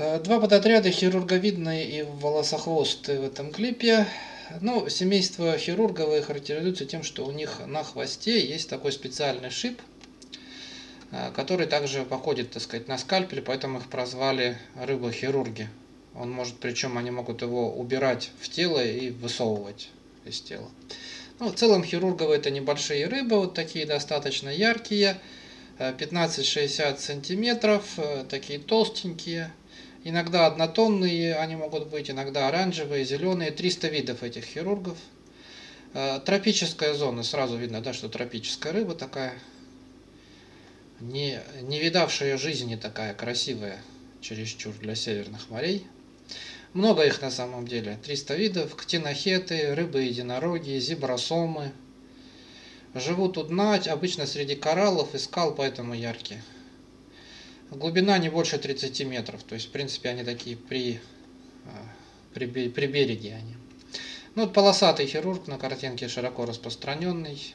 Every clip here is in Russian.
Э, два подотряда хирурговидные и волосохвостые в этом клипе. Ну, семейство хирурговые характеризуется тем, что у них на хвосте есть такой специальный шип, э, который также походит, так сказать, на скальпель, поэтому их прозвали рыбохирурги. Он может, причем они могут его убирать в тело и высовывать из тела. Ну, в целом хирурговые это небольшие рыбы, вот такие достаточно яркие, 15-60 э, сантиметров, такие толстенькие, Иногда однотонные они могут быть, иногда оранжевые, зеленые. 300 видов этих хирургов. Э, тропическая зона, сразу видно, да, что тропическая рыба такая, не, не видавшая жизни такая красивая, чересчур для северных морей. Много их на самом деле, 300 видов, ктинохеты, рыбы-единороги, зебросомы. Живут у дна, обычно среди кораллов и скал, поэтому яркие. Глубина не больше 30 метров, то есть, в принципе, они такие при, а, при, при береге они. Ну, вот полосатый хирург на картинке широко распространенный,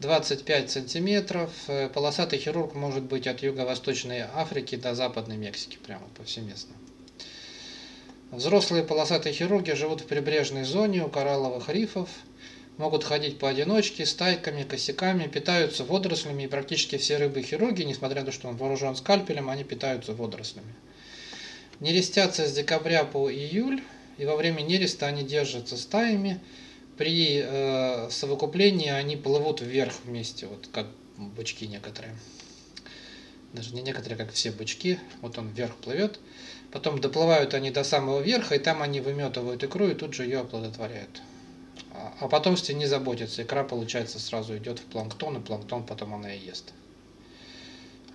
25 сантиметров. Э, полосатый хирург может быть от юго-восточной Африки до западной Мексики, прямо повсеместно. Взрослые полосатые хирурги живут в прибрежной зоне у коралловых рифов – могут ходить поодиночке, стайками, косяками, питаются водорослями, и практически все рыбы-хирурги, несмотря на то, что он вооружен скальпелем, они питаются водорослями. Нерестятся с декабря по июль, и во время нереста они держатся стаями. При э, совокуплении они плывут вверх вместе, вот как бычки некоторые. Даже не некоторые, как все бычки. Вот он вверх плывет. Потом доплывают они до самого верха, и там они выметывают икру, и тут же ее оплодотворяют. О потомстве не заботится. Икра, получается, сразу идет в планктон, и планктон потом она и ест.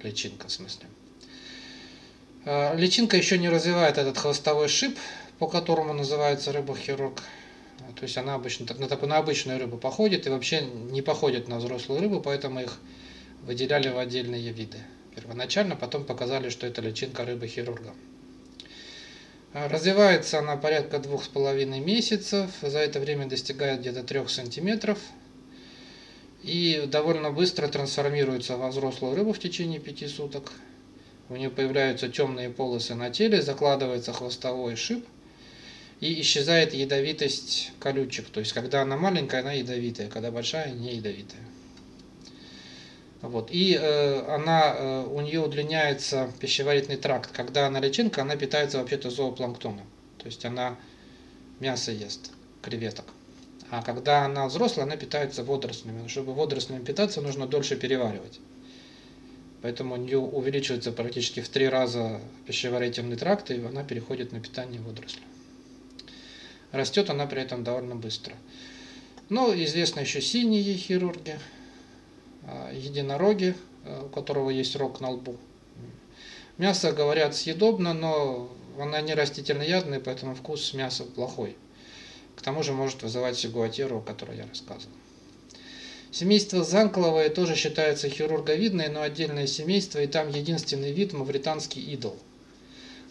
Личинка, в смысле. А, личинка еще не развивает этот хвостовой шип, по которому называется рыба-хирург. То есть она обычно на такую на обычную рыбу походит и вообще не походит на взрослую рыбу, поэтому их выделяли в отдельные виды. Первоначально, потом показали, что это личинка рыбы-хирурга. Развивается она порядка двух с половиной месяцев, за это время достигает где-то трех сантиметров и довольно быстро трансформируется во взрослую рыбу в течение пяти суток. У нее появляются темные полосы на теле, закладывается хвостовой шип и исчезает ядовитость колючек. То есть, когда она маленькая, она ядовитая, когда большая, не ядовитая. Вот. И э, она, э, у нее удлиняется пищеварительный тракт. Когда она личинка, она питается вообще-то зоопланктоном. То есть она мясо ест, креветок. А когда она взрослая, она питается водорослями. Чтобы водорослями питаться, нужно дольше переваривать. Поэтому у нее увеличивается практически в три раза пищеварительный тракт, и она переходит на питание водорослей. Растет она при этом довольно быстро. Но известны еще синие хирурги, единороги, а, у которого есть рог на лбу. Мясо, говорят, съедобно, но она не растительноядная, поэтому вкус мяса плохой. К тому же может вызывать сигуатеру, о которой я рассказывал. Семейство Занкловое тоже считается хирурговидное, но отдельное семейство, и там единственный вид мавританский идол.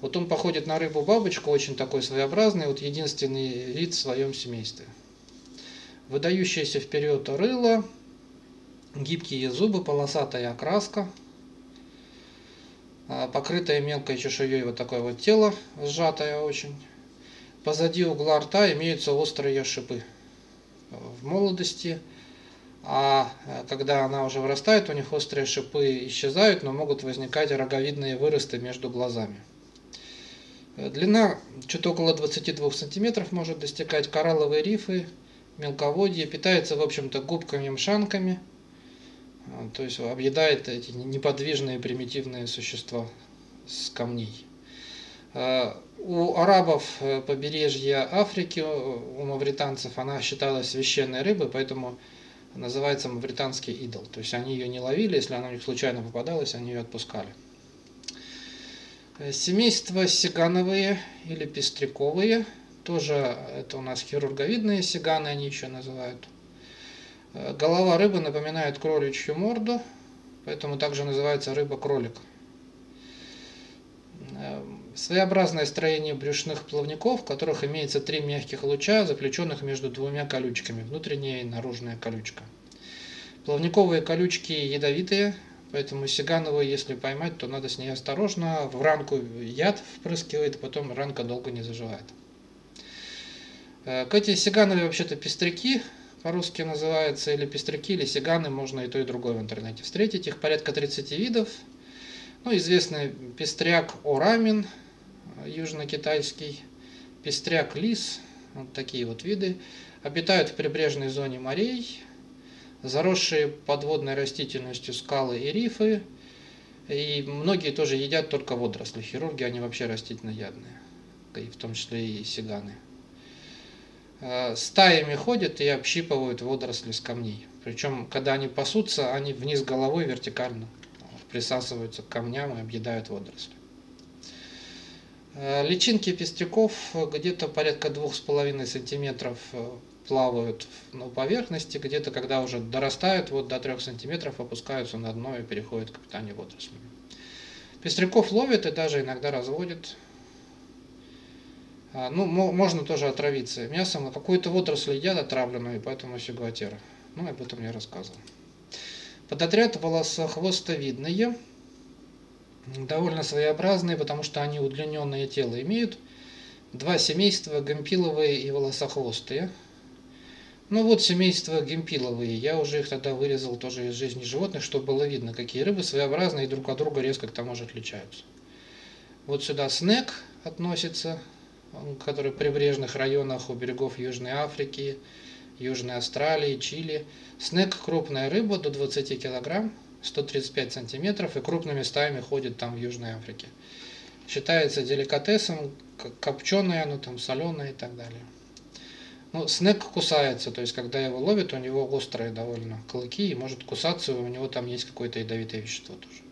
Вот он походит на рыбу-бабочку, очень такой своеобразный, вот единственный вид в своем семействе. Выдающееся вперед рыло, гибкие зубы, полосатая окраска, а, покрытое мелкой чешуей вот такое вот тело, сжатое очень. Позади угла рта имеются острые шипы в молодости, а когда она уже вырастает, у них острые шипы исчезают, но могут возникать роговидные выросты между глазами. Длина что-то около 22 сантиметров может достигать коралловые рифы, мелководье, питается, в общем-то, губками-мшанками – то есть объедает эти неподвижные примитивные существа с камней. А, у арабов э, побережья Африки, у мавританцев, она считалась священной рыбой, поэтому называется мавританский идол. То есть они ее не ловили, если она у них случайно попадалась, они ее отпускали. Э, семейства сигановые или пестряковые, тоже это у нас хирурговидные сиганы, они еще называют – голова рыбы напоминает кроличью морду, поэтому также называется рыба-кролик. Э, своеобразное строение брюшных плавников, в которых имеется три мягких луча, заключенных между двумя колючками, внутренняя и наружная колючка. Плавниковые колючки ядовитые, Поэтому сигановую, если поймать, то надо с ней осторожно. В ранку яд впрыскивает, потом ранка долго не заживает. Э, эти сигановые вообще-то пестряки, по-русски называются, или пестряки, или сиганы, можно и то, и другое в интернете встретить. Их порядка 30 видов. Ну, известный пестряк орамин, южно-китайский, пестряк лис, вот такие вот виды. Обитают в прибрежной зоне морей, заросшие подводной растительностью скалы и рифы. И многие тоже едят только водоросли. Хирурги, они вообще растительноядные, и в том числе и сиганы. Э, стаями ходят и общипывают водоросли с камней. Причем, когда они пасутся, они вниз головой вертикально присасываются к камням и объедают водоросли. Э, личинки пестряков где-то порядка 2,5 сантиметров э, плавают на поверхности, где-то когда уже дорастают вот до 3 сантиметров, опускаются на дно и переходят к питанию водорослями. Пестряков ловят и даже иногда разводят ну, можно тоже отравиться мясом, какую-то водоросль едят отравленную, поэтому сигуатера. Ну, об этом я рассказывал. Подотряд волосохвостовидные, довольно своеобразные, потому что они удлиненное тело имеют. Два семейства, гемпиловые и волосохвостые. Ну вот семейство гемпиловые, я уже их тогда вырезал тоже из жизни животных, чтобы было видно, какие рыбы своеобразные и друг от друга резко к тому же отличаются. Вот сюда снег относится, который в прибрежных районах у берегов Южной Африки, Южной Австралии, Чили. Снег – крупная рыба до 20 килограмм, 135 сантиметров и крупными стаями ходит там в Южной Африке. Считается деликатесом, копченое, ну там соленое и так далее. Ну, снег кусается, то есть когда его ловят, у него острые довольно клыки и может кусаться, у него там есть какое-то ядовитое вещество тоже.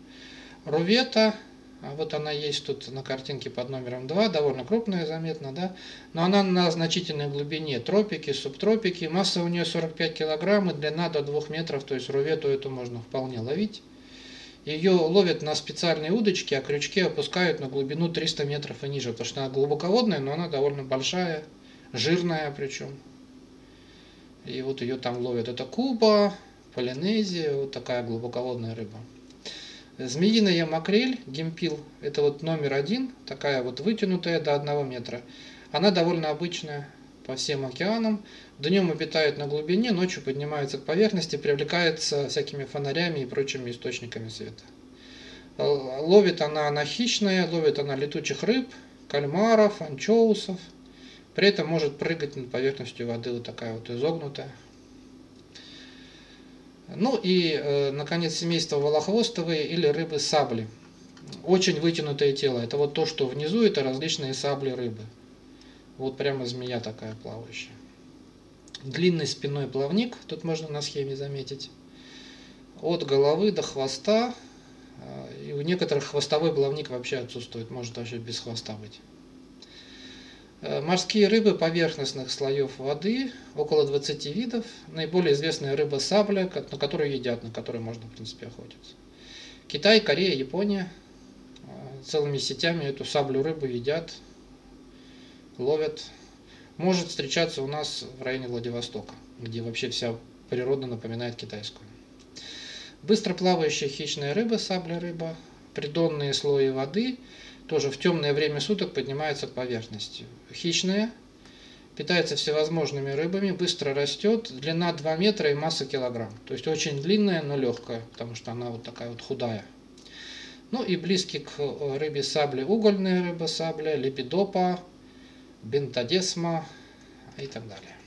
Рувета вот она есть тут на картинке под номером 2, довольно крупная, заметно, да? Но она на значительной глубине, тропики, субтропики. Масса у нее 45 килограмм и длина до 2 метров, то есть рувету эту можно вполне ловить. Ее ловят на специальные удочки, а крючки опускают на глубину 300 метров и ниже, потому что она глубоководная, но она довольно большая, жирная причем. И вот ее там ловят. Это Куба, Полинезия, вот такая глубоководная рыба. Змеиная макрель, гемпил, это вот номер один, такая вот вытянутая до одного метра. Она довольно обычная по всем океанам. Днем обитает на глубине, ночью поднимается к поверхности, привлекается всякими фонарями и прочими источниками света. Ловит она, она хищная, ловит она летучих рыб, кальмаров, анчоусов. При этом может прыгать над поверхностью воды вот такая вот изогнутая. Ну и, э, наконец, семейство волохвостовые или рыбы сабли. Очень вытянутое тело. Это вот то, что внизу, это различные сабли рыбы. Вот прямо змея такая плавающая. Длинный спинной плавник, тут можно на схеме заметить. От головы до хвоста. Э, и у некоторых хвостовой плавник вообще отсутствует, может вообще без хвоста быть. Э, морские рыбы поверхностных слоев воды, около 20 видов. Наиболее известная рыба сабля, на которую едят, на которой можно, в принципе, охотиться. Китай, Корея, Япония э, целыми сетями эту саблю рыбу едят, ловят. Может встречаться у нас в районе Владивостока, где вообще вся природа напоминает китайскую. Быстро плавающая хищная рыба, сабля рыба, придонные слои воды – тоже в темное время суток поднимается к поверхности. Хищная, питается всевозможными рыбами, быстро растет, длина 2 метра и масса килограмм. То есть очень длинная, но легкая, потому что она вот такая вот худая. Ну и близкий к э, рыбе сабли угольная рыба сабля, лепидопа, бентодесма и так далее.